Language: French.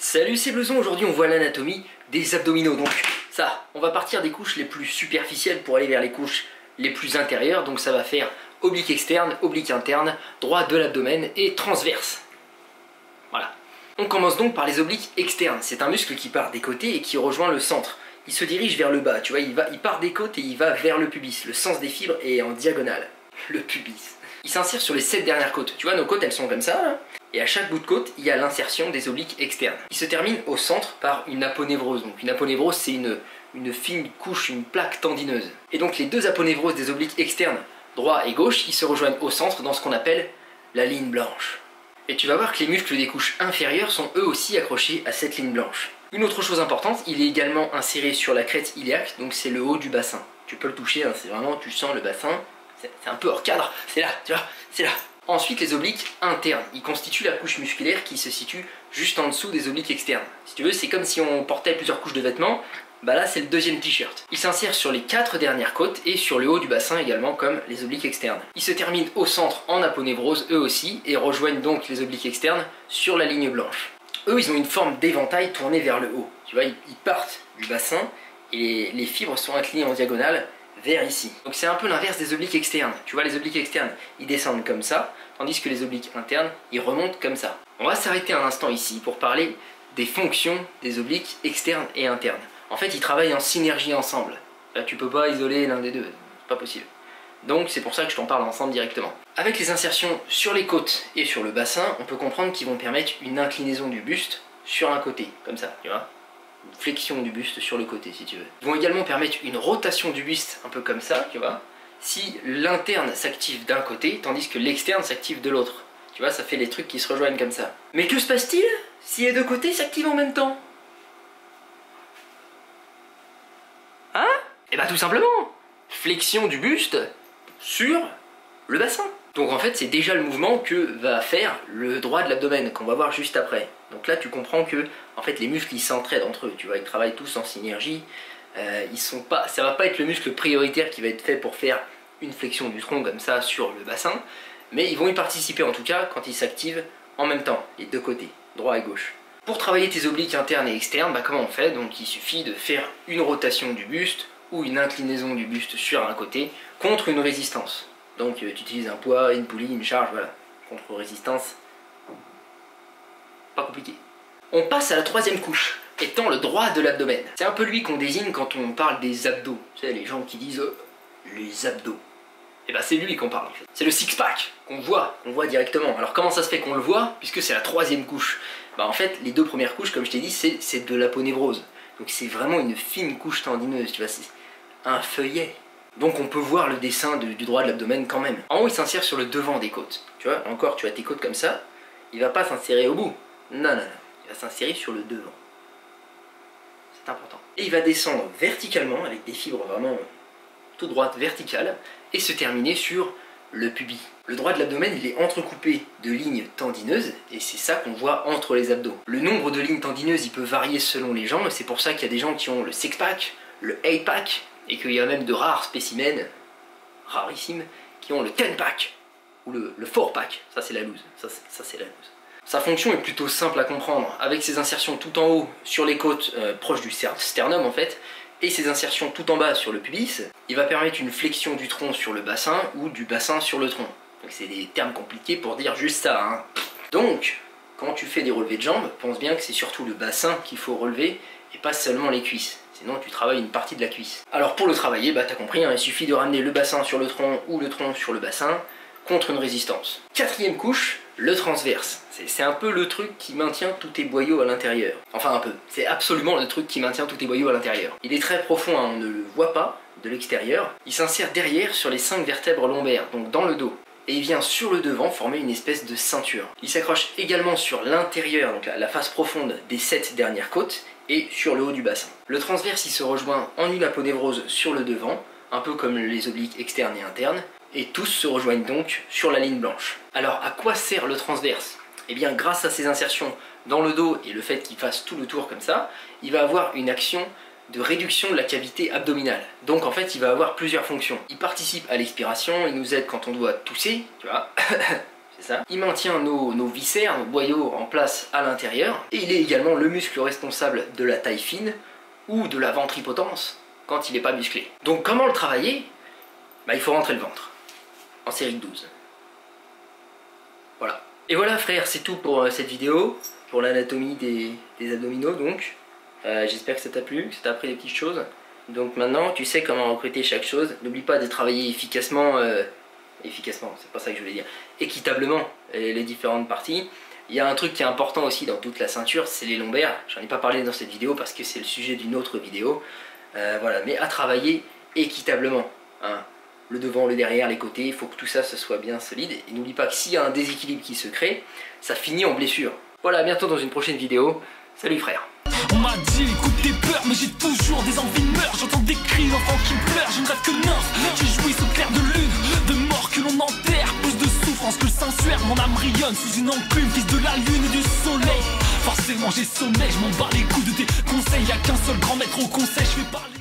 Salut c'est Blouson, aujourd'hui on voit l'anatomie des abdominaux. Donc ça, on va partir des couches les plus superficielles pour aller vers les couches les plus intérieures. Donc ça va faire oblique externe, oblique interne, droit de l'abdomen et transverse. Voilà. On commence donc par les obliques externes. C'est un muscle qui part des côtés et qui rejoint le centre. Il se dirige vers le bas, tu vois, il, va, il part des côtes et il va vers le pubis. Le sens des fibres est en diagonale. Le pubis. Il s'insère sur les sept dernières côtes. Tu vois, nos côtes, elles sont comme ça. Et à chaque bout de côte, il y a l'insertion des obliques externes. Il se termine au centre par une aponévrose. Donc une aponévrose, c'est une, une fine couche, une plaque tendineuse. Et donc les deux aponévroses des obliques externes, droit et gauche, ils se rejoignent au centre dans ce qu'on appelle la ligne blanche. Et tu vas voir que les muscles des couches inférieures sont eux aussi accrochés à cette ligne blanche. Une autre chose importante, il est également inséré sur la crête iliaque, donc c'est le haut du bassin. Tu peux le toucher, hein, c'est vraiment, tu sens le bassin, c'est un peu hors cadre, c'est là, tu vois, c'est là. Ensuite, les obliques internes. Ils constituent la couche musculaire qui se situe juste en dessous des obliques externes. Si tu veux, c'est comme si on portait plusieurs couches de vêtements. Bah là, c'est le deuxième t-shirt. Il s'insère sur les quatre dernières côtes et sur le haut du bassin également, comme les obliques externes. Ils se terminent au centre en aponévrose eux aussi et rejoignent donc les obliques externes sur la ligne blanche. Eux, ils ont une forme d'éventail tournée vers le haut. Tu vois, ils partent du bassin et les fibres sont inclinées en diagonale vers ici. Donc c'est un peu l'inverse des obliques externes. Tu vois, les obliques externes, ils descendent comme ça, tandis que les obliques internes, ils remontent comme ça. On va s'arrêter un instant ici pour parler des fonctions des obliques externes et internes. En fait, ils travaillent en synergie ensemble. Tu peux pas isoler l'un des deux, c'est pas possible. Donc c'est pour ça que je t'en parle ensemble directement. Avec les insertions sur les côtes et sur le bassin, on peut comprendre qu'ils vont permettre une inclinaison du buste sur un côté, comme ça, tu vois flexion du buste sur le côté si tu veux. Ils vont également permettre une rotation du buste un peu comme ça, tu vois, si l'interne s'active d'un côté tandis que l'externe s'active de l'autre. Tu vois, ça fait les trucs qui se rejoignent comme ça. Mais que se passe-t-il si les deux côtés s'activent en même temps? Hein? Eh bah tout simplement, flexion du buste sur le bassin. Donc en fait, c'est déjà le mouvement que va faire le droit de l'abdomen, qu'on va voir juste après. Donc là, tu comprends que en fait, les muscles, ils s'entraident entre eux, tu vois, ils travaillent tous en synergie. Euh, ils sont pas, ça va pas être le muscle prioritaire qui va être fait pour faire une flexion du tronc comme ça sur le bassin, mais ils vont y participer en tout cas quand ils s'activent en même temps, les deux côtés, droit et gauche. Pour travailler tes obliques internes et externes, bah comment on fait? Donc il suffit de faire une rotation du buste ou une inclinaison du buste sur un côté contre une résistance. Donc euh, tu utilises un poids, une poulie, une charge, voilà. Contre-résistance, pas compliqué. On passe à la troisième couche, étant le droit de l'abdomen. C'est un peu lui qu'on désigne quand on parle des abdos. Tu sais, les gens qui disent euh, les abdos. Et eh ben, c'est lui qu'on parle en fait. C'est le six-pack qu'on voit, qu'on voit directement. Alors comment ça se fait qu'on le voit? Puisque c'est la troisième couche. Bah en fait, les deux premières couches, comme je t'ai dit, c'est de l'aponévrose. Donc c'est vraiment une fine couche tendineuse, tu vois, c'est un feuillet. Donc on peut voir le dessin du droit de l'abdomen quand même. En haut, il s'insère sur le devant des côtes. Tu vois, encore, tu as tes côtes comme ça. Il va pas s'insérer au bout. Non, non, non. Il va s'insérer sur le devant. C'est important. Et il va descendre verticalement avec des fibres vraiment tout droites verticales et se terminer sur le pubis. Le droit de l'abdomen, il est entrecoupé de lignes tendineuses et c'est ça qu'on voit entre les abdos. Le nombre de lignes tendineuses, il peut varier selon les gens. C'est pour ça qu'il y a des gens qui ont le six-pack, le eight-pack, et qu'il y a même de rares spécimens, rarissimes, qui ont le 10 pack ou le, le 4 pack. Ça c'est la loose, ça c'est la loose. Sa fonction est plutôt simple à comprendre, avec ses insertions tout en haut sur les côtes euh, proches du sternum en fait, et ses insertions tout en bas sur le pubis, il va permettre une flexion du tronc sur le bassin ou du bassin sur le tronc. Donc c'est des termes compliqués pour dire juste ça. Hein. Donc, quand tu fais des relevés de jambes, pense bien que c'est surtout le bassin qu'il faut relever et pas seulement les cuisses. Sinon, tu travailles une partie de la cuisse. Alors, pour le travailler, bah, t'as compris, hein, il suffit de ramener le bassin sur le tronc ou le tronc sur le bassin contre une résistance. Quatrième couche, le transverse. C'est un peu le truc qui maintient tous tes boyaux à l'intérieur. Enfin, un peu. C'est absolument le truc qui maintient tous tes boyaux à l'intérieur. Il est très profond, hein, on ne le voit pas de l'extérieur. Il s'insère derrière sur les cinq vertèbres lombaires, donc dans le dos et il vient sur le devant former une espèce de ceinture. Il s'accroche également sur l'intérieur, donc la face profonde des sept dernières côtes, et sur le haut du bassin. Le transverse il se rejoint en une aponévrose sur le devant, un peu comme les obliques externes et internes, et tous se rejoignent donc sur la ligne blanche. Alors à quoi sert le transverse? Eh bien grâce à ses insertions dans le dos et le fait qu'il fasse tout le tour comme ça, il va avoir une action de réduction de la cavité abdominale. Donc en fait il va avoir plusieurs fonctions. Il participe à l'expiration, il nous aide quand on doit tousser, tu vois, Il maintient nos, viscères, nos boyaux en place à l'intérieur. Et il est également le muscle responsable de la taille fine ou de la ventripotence quand il n'est pas musclé. Donc comment le travailler? Bah, Il faut rentrer le ventre en série de 12. Voilà. Et voilà frère, c'est tout pour euh, cette vidéo, pour l'anatomie des, des, abdominaux donc. Euh, J'espère que ça t'a plu, que ça t'a appris des petites choses. Donc maintenant, tu sais comment recruter chaque chose. N'oublie pas de travailler efficacement, euh, efficacement, c'est pas ça que je voulais dire, équitablement les, différentes parties. Il y a un truc qui est important aussi dans toute la ceinture, c'est les lombaires. J'en ai pas parlé dans cette vidéo parce que c'est le sujet d'une autre vidéo. Euh, voilà, mais à travailler équitablement. Hein. Le devant, le derrière, les côtés, il faut que tout ça, ce soit bien solide. Et n'oublie pas que s'il y a un déséquilibre qui se crée, ça finit en blessure. Voilà, à bientôt dans une prochaine vidéo. Salut frère mon âme rayonne Sous une enclume, fils de la lune et du soleil. Forcément j'ai sommeil, je m'en bats les coups de tes conseils. Y'a qu'un seul grand maître au conseil, je fais parler